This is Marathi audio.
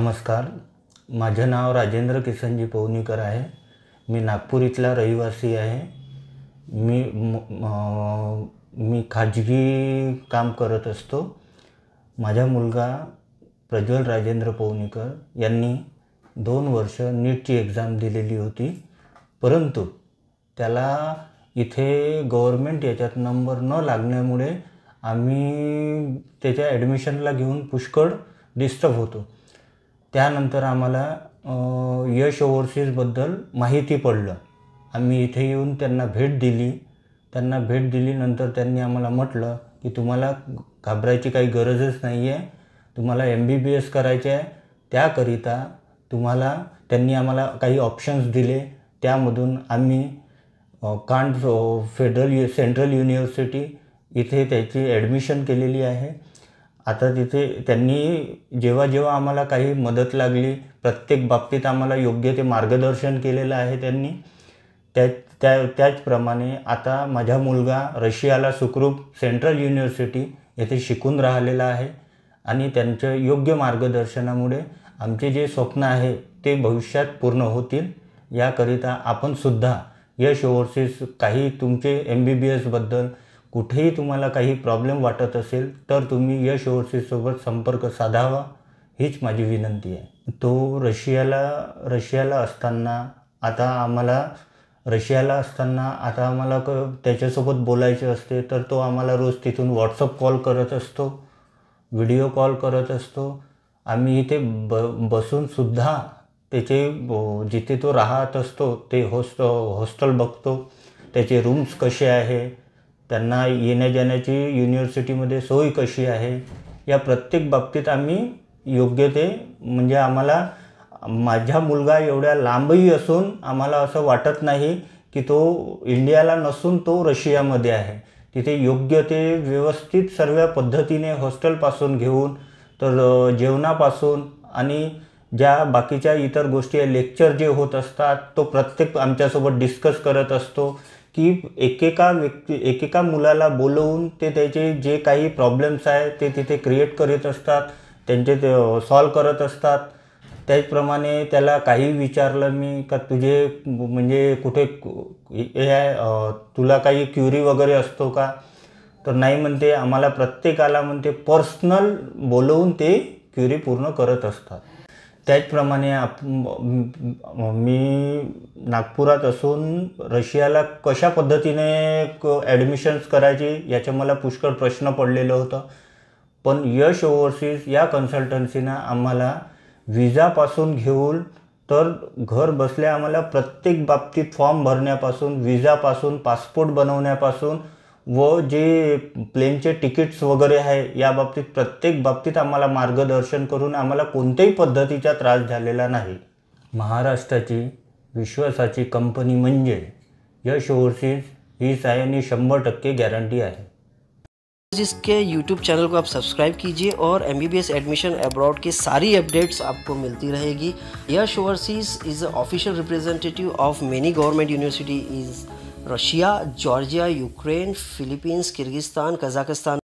नमस्कार. माझं नाव राजेंद्र किसनजी पवनीकर आहे. मी नागपूर इथला रहिवासी आहे. मी म- मी खाजगी काम करत असतो. माझा मुलगा प्रज्वल राजेंद्र पवनीकर यांनी दोन वर्ष नीटची एक्झाम दिलेली होती. परंतु त्याला इथे गव्हर्मेंट याच्यात नंबर न लागण्यामुळे आम्ही त्याच्या ॲडमिशनला घेऊन पुष्कळ डिस्टर्ब होतो. त्यानंतर आम्हाला यश ओव्हरसीजबद्दल माहिती पडलं. आम्ही इथे येऊन त्यांना भेट दिली. त्यांना भेट दिलीनंतर त्यांनी आम्हाला म्हटलं की तुम्हाला घाबरायची काही गरजच नाही आहे तुम्हाला एम बी बी एस करायचे आहे त्याकरिता तुम्हाला त्यांनी आम्हाला काही ऑप्शन्स दिले. त्यामधून आम्ही अ, कांट फेडरल यु सेंट्रल युनिव्हर्सिटी इथे त्याची ॲडमिशन केलेली आहे. आता तिथे त्यांनी जेव्हा जेव्हा आम्हाला काही मदत लागली प्रत्येक बाबतीत आम्हाला योग्य ते मार्गदर्शन केलेलं आहे त्यांनी. त्या त्या त्याचप्रमाणे आता माझा मुलगा रशियाला सुखरूप सेंट्रल युनिव्हर्सिटी येथे शिकून राहिलेला आहे आणि त्यांच्या योग्य मार्गदर्शनामुळे आमचे जे स्वप्न आहे ते भविष्यात पूर्ण होतील. याकरिता आपण सुद्धा यश ओव्हरसीज काही तुमचे एम बी बी एसबद्दल कुठेही तुम्हाला काही प्रॉब्लेम वाटत असेल तर तुम्ही यश ओव्हरसीजसोबत संपर्क साधावा. हीच माझी विनंती आहे. तो रशियाला रशियाला असताना आता आम्हाला रशियाला असताना आता आम्हाला क त्याच्यासोबत बोलायचे असते तर तो आम्हाला रोज तिथून व्हॉट्सअप कॉल करत असतो व्हिडिओ कॉल करत असतो. आम्ही इथे ब बसूनसुद्धा त्याचे जिथे तो राहत असतो ते होस्ट हॉस्टेल बघतो. त्याचे रूम्स कसे आहे त्यांना येण्या जाण्याची युनिव्हर्सिटीमध्ये सोय कशी आहे या प्रत्येक बाबतीत आम्ही योग्य ते म्हणजे आम्हाला माझा मुलगा एवढ्या लांबही असून आम्हाला असं वाटत नाही की तो इंडियाला नसून तो रशियामध्ये आहे. तिथे योग्य ते व्यवस्थित सर्व पद्धतीने हॉस्टेलपासून घेऊन तर जेवणापासून आणि ज्या बाकीच्या इतर गोष्टी आहे लेक्चर जे होत असतात तो प्रत्येक आमच्यासोबत डिस्कस करत असतो. की एकेका व्यक्ती एकेका मुलाला बोलवून ते त्याचे जे काही प्रॉब्लेम्स आहे ते तिथे क्रिएट करीत असतात त्यांचे ते सॉल्व करत असतात. त्याचप्रमाणे त्याला काही विचारलं मी का तुझे म्हणजे कुठे हे आहे तुला काही क्युरी वगैरे असतो का? तर नाही म्हणते आम्हाला प्रत्येकाला म्हणते पर्सनल बोलवून ते क्युरी पूर्ण करत असतात. त्याचप्रमाणे आप मी नागपुरात असून रशियाला कशा पद्धतीने क ॲडमिशन्स करायची याचे मला पुष्कळ प्रश्न पडलेलं होतं. पण यश ओव्हरसीज या कन्सल्टन्सीनं आम्हाला विजापासून घेऊन तर घर बसल्या आम्हाला प्रत्येक बाबतीत फॉर्म भरण्यापासून विजापासून पासपोर्ट बनवण्यापासून व जे प्लेनचे तिकीट्स वगैरे आहे या बाबतीत प्रत्येक बाबतीत आम्हाला मार्गदर्शन करून आम्हाला कोणत्याही पद्धतीचा त्रास झालेला नाही. महाराष्ट्राची विश्वासाची कंपनी म्हणजे यश ओव्हरसीज हीच आहे आणि शंभर टक्के गॅरंटी आहे. जिसके YouTube चैनल को आप सब्सक्राइब कीजिए और M B B S admission abroad की सारी अपडेट्स आपको मिलती रहेगी। Yash Overseas is official representative of many government university is Russia Georgia Ukraine Philippines Kyrgyzstan Kazakhstan